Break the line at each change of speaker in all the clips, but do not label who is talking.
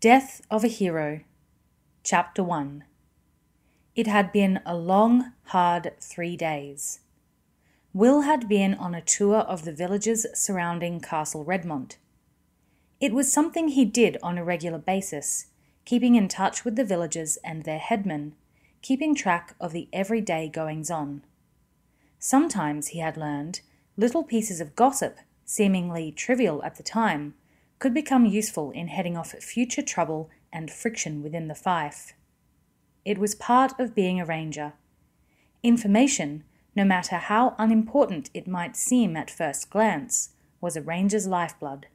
Death of a Hero, Chapter 1 It had been a long, hard three days. Will had been on a tour of the villages surrounding Castle Redmont. It was something he did on a regular basis, keeping in touch with the villagers and their headmen, keeping track of the everyday goings on. Sometimes, he had learned, little pieces of gossip, seemingly trivial at the time, could become useful in heading off future trouble and friction within the fife. It was part of being a ranger. Information, no matter how unimportant it might seem at first glance, was a ranger's lifeblood.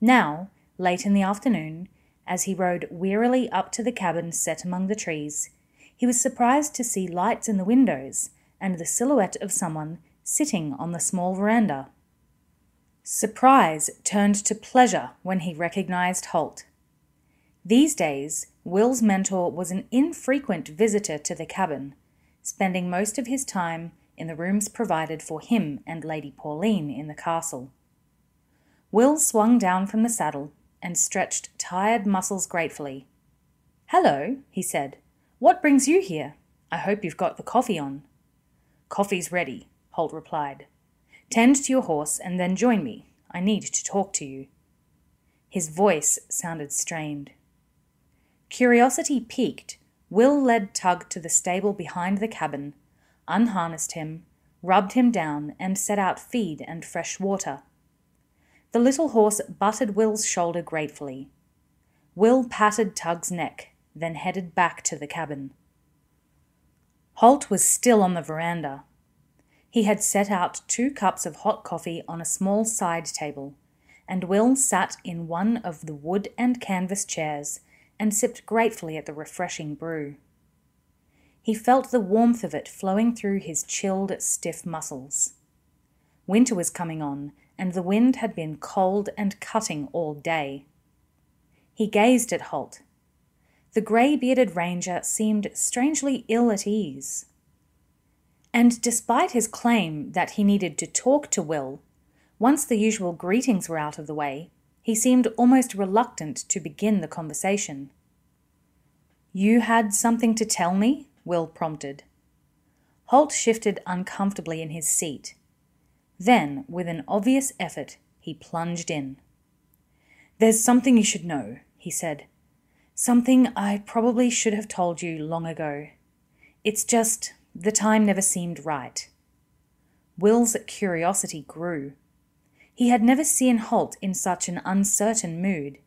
Now, late in the afternoon, as he rode wearily up to the cabin set among the trees, he was surprised to see lights in the windows and the silhouette of someone sitting on the small veranda. Surprise turned to pleasure when he recognized Halt. These days, Will's mentor was an infrequent visitor to the cabin, spending most of his time in the rooms provided for him and Lady Pauline in the castle. Will swung down from the saddle and stretched tired muscles gratefully. Hello, he said. What brings you here? I hope you've got the coffee on. Coffee's ready, Halt replied. Tend to your horse and then join me. I need to talk to you. His voice sounded strained. Curiosity piqued, Will led Tug to the stable behind the cabin, unharnessed him, rubbed him down, and set out feed and fresh water. The little horse butted Will's shoulder gratefully. Will patted Tug's neck, then headed back to the cabin. Halt was still on the veranda, he had set out two cups of hot coffee on a small side table, and Will sat in one of the wood and canvas chairs and sipped gratefully at the refreshing brew. He felt the warmth of it flowing through his chilled, stiff muscles. Winter was coming on, and the wind had been cold and cutting all day. He gazed at Halt. The grey bearded ranger seemed strangely ill at ease. And despite his claim that he needed to talk to Will, once the usual greetings were out of the way, he seemed almost reluctant to begin the conversation. You had something to tell me? Will prompted. Halt shifted uncomfortably in his seat. Then, with an obvious effort, he plunged in. There's something you should know, he said. Something I probably should have told you long ago. It's just the time never seemed right. Will's curiosity grew. He had never seen Halt in such an uncertain mood.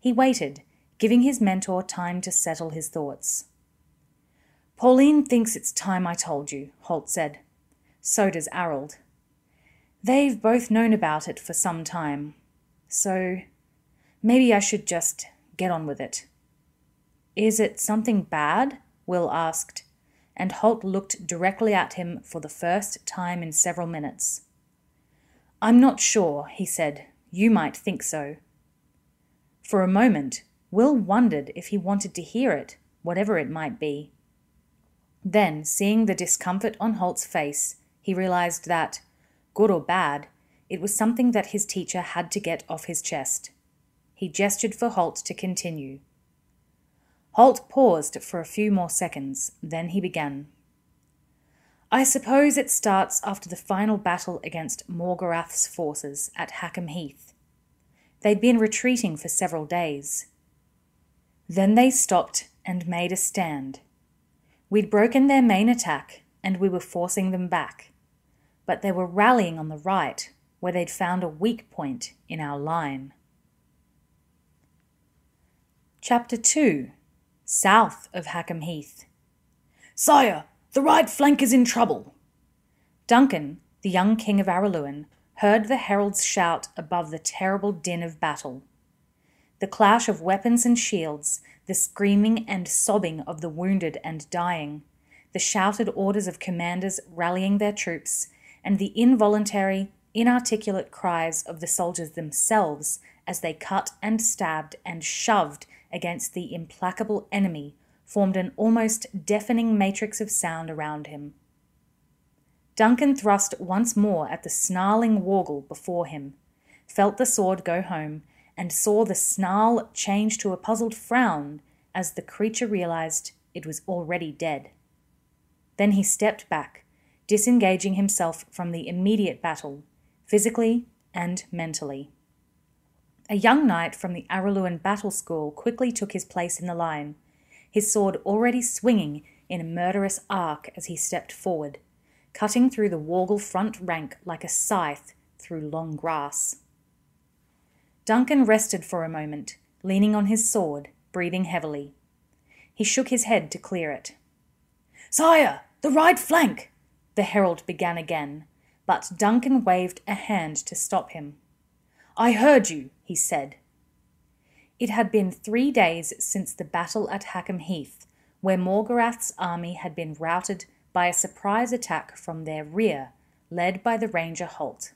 He waited, giving his mentor time to settle his thoughts. Pauline thinks it's time I told you, Halt said. So does Arald. They've both known about it for some time, so maybe I should just get on with it. Is it something bad? Will asked, and Halt looked directly at him for the first time in several minutes. I'm not sure, he said. You might think so. For a moment, Will wondered if he wanted to hear it, whatever it might be. Then, seeing the discomfort on Halt's face, he realized that, good or bad, it was something that his teacher had to get off his chest. He gestured for Halt to continue. Halt paused for a few more seconds, then he began. I suppose it starts after the final battle against Morgarath's forces at Hackham Heath. They'd been retreating for several days. Then they stopped and made a stand. We'd broken their main attack and we were forcing them back. But they were rallying on the right, where they'd found a weak point in our line. Chapter 2 south of Hackham Heath. Sire, the right flank is in trouble. Duncan, the young king of Araluen, heard the heralds shout above the terrible din of battle. The clash of weapons and shields, the screaming and sobbing of the wounded and dying, the shouted orders of commanders rallying their troops, and the involuntary, inarticulate cries of the soldiers themselves as they cut and stabbed and shoved against the implacable enemy formed an almost deafening matrix of sound around him. Duncan thrust once more at the snarling Wargal before him, felt the sword go home, and saw the snarl change to a puzzled frown as the creature realized it was already dead. Then he stepped back, disengaging himself from the immediate battle, physically and mentally. A young knight from the Araluen battle school quickly took his place in the line, his sword already swinging in a murderous arc as he stepped forward, cutting through the Wargal front rank like a scythe through long grass. Duncan rested for a moment, leaning on his sword, breathing heavily. He shook his head to clear it. Sire, the right flank! The herald began again, but Duncan waved a hand to stop him. I heard you, he said. It had been three days since the battle at Hackham Heath, where Morgarath's army had been routed by a surprise attack from their rear, led by the Ranger Halt.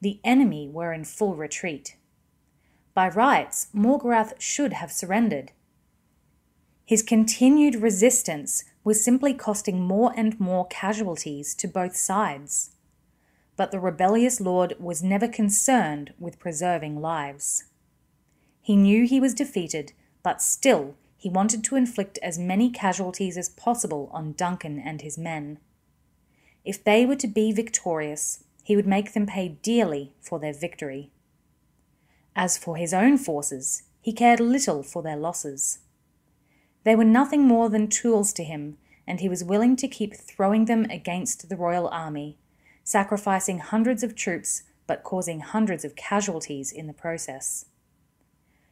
The enemy were in full retreat. By rights, Morgarath should have surrendered. His continued resistance was simply costing more and more casualties to both sides. But the rebellious lord was never concerned with preserving lives. He knew he was defeated, but still he wanted to inflict as many casualties as possible on Duncan and his men. If they were to be victorious, he would make them pay dearly for their victory. As for his own forces, he cared little for their losses. They were nothing more than tools to him, and he was willing to keep throwing them against the royal army, sacrificing hundreds of troops but causing hundreds of casualties in the process.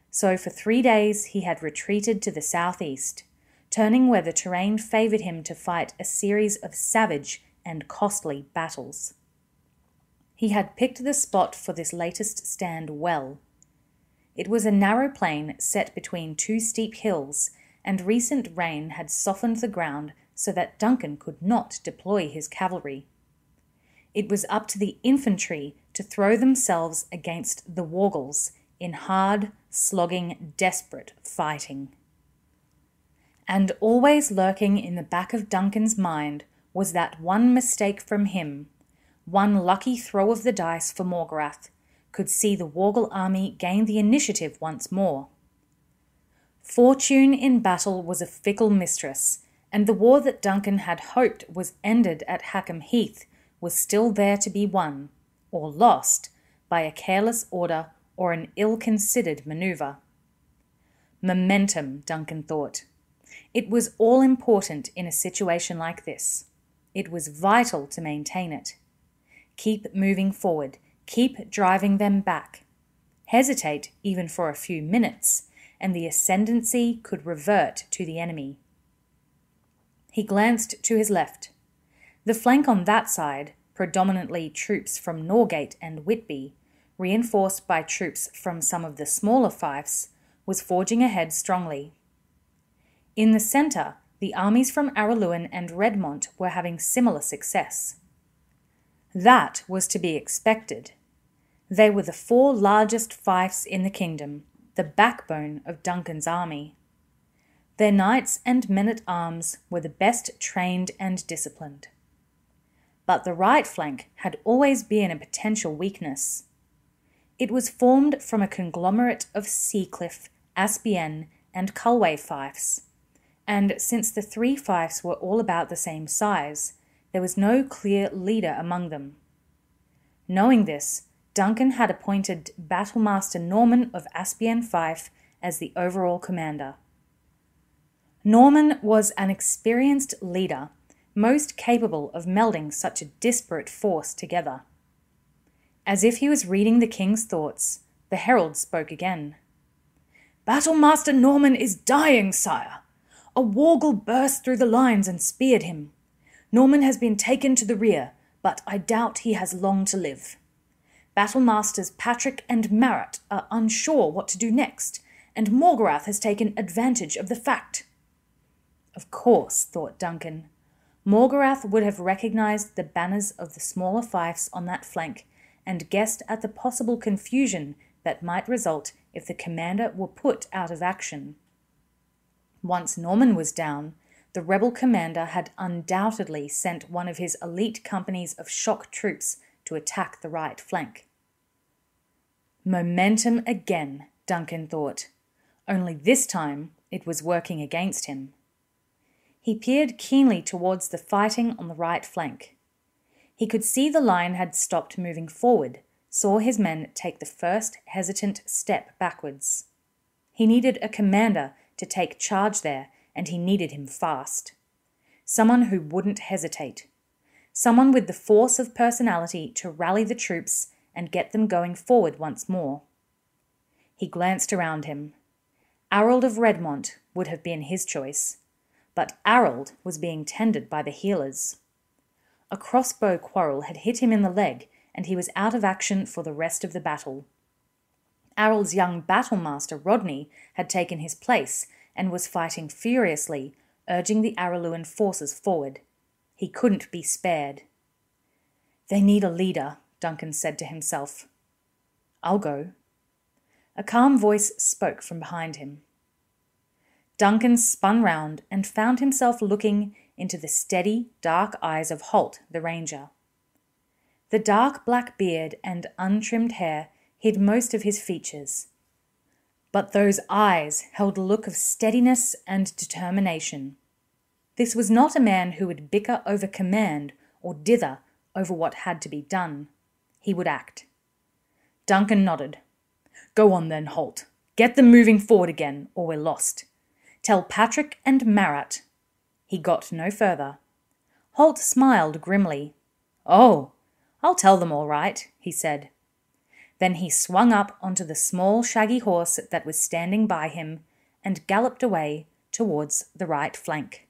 So for three days he had retreated to the southeast, turning where the terrain favoured him to fight a series of savage and costly battles. He had picked the spot for this latest stand well. It was a narrow plain set between two steep hills, and recent rain had softened the ground so that Duncan could not deploy his cavalry. It was up to the infantry to throw themselves against the Wargals in hard, slogging, desperate fighting. And always lurking in the back of Duncan's mind was that one mistake from him, one lucky throw of the dice for Morgarath, could see the Wargal army gain the initiative once more. Fortune in battle was a fickle mistress, and the war that Duncan had hoped was ended at Hackham Heath was still there to be won, or lost, by a careless order or an ill considered manoeuvre. Momentum, Duncan thought. It was all important in a situation like this. It was vital to maintain it. Keep moving forward, keep driving them back. Hesitate even for a few minutes, and the ascendancy could revert to the enemy. He glanced to his left. The flank on that side, predominantly troops from Norgate and Whitby, reinforced by troops from some of the smaller fiefs, was forging ahead strongly. In the centre, the armies from Araluen and Redmont were having similar success. That was to be expected. They were the four largest fiefs in the kingdom, the backbone of Duncan's army. Their knights and men at arms were the best trained and disciplined. But the right flank had always been a potential weakness. It was formed from a conglomerate of Seacliff, Aspienne, and Culway fiefs, and since the three fiefs were all about the same size, there was no clear leader among them. Knowing this, Duncan had appointed Battlemaster Norman of Aspienne Fife as the overall commander. Norman was an experienced leader, most capable of melding such a disparate force together. As if he was reading the king's thoughts, the herald spoke again. Battlemaster Norman is dying, sire. A wargal burst through the lines and speared him. Norman has been taken to the rear, but I doubt he has long to live. Battlemasters Patrick and Marat are unsure what to do next, and Morgarath has taken advantage of the fact. Of course, thought Duncan. Morgarath would have recognized the banners of the smaller fiefs on that flank and guessed at the possible confusion that might result if the commander were put out of action. Once Norman was down, the rebel commander had undoubtedly sent one of his elite companies of shock troops to attack the right flank. Momentum again, Duncan thought. Only this time it was working against him. He peered keenly towards the fighting on the right flank. He could see the line had stopped moving forward, saw his men take the first hesitant step backwards. He needed a commander to take charge there, and he needed him fast. Someone who wouldn't hesitate. Someone with the force of personality to rally the troops and get them going forward once more. He glanced around him. Arald of Redmont would have been his choice, but Arald was being tended by the healers. A crossbow quarrel had hit him in the leg, and he was out of action for the rest of the battle. Arald's young battlemaster Rodney had taken his place and was fighting furiously, urging the Araluen forces forward. He couldn't be spared. They need a leader, Duncan said to himself. I'll go. A calm voice spoke from behind him. Duncan spun round and found himself looking into the steady, dark eyes of Halt, the ranger. The dark black beard and untrimmed hair hid most of his features. But those eyes held a look of steadiness and determination. This was not a man who would bicker over command or dither over what had to be done. He would act. Duncan nodded. Go on then, Halt. Get them moving forward again, or we're lost. Tell Patrick and Marat. He got no further. Halt smiled grimly. Oh, I'll tell them all right, he said. Then he swung up onto the small, shaggy horse that was standing by him and galloped away towards the right flank.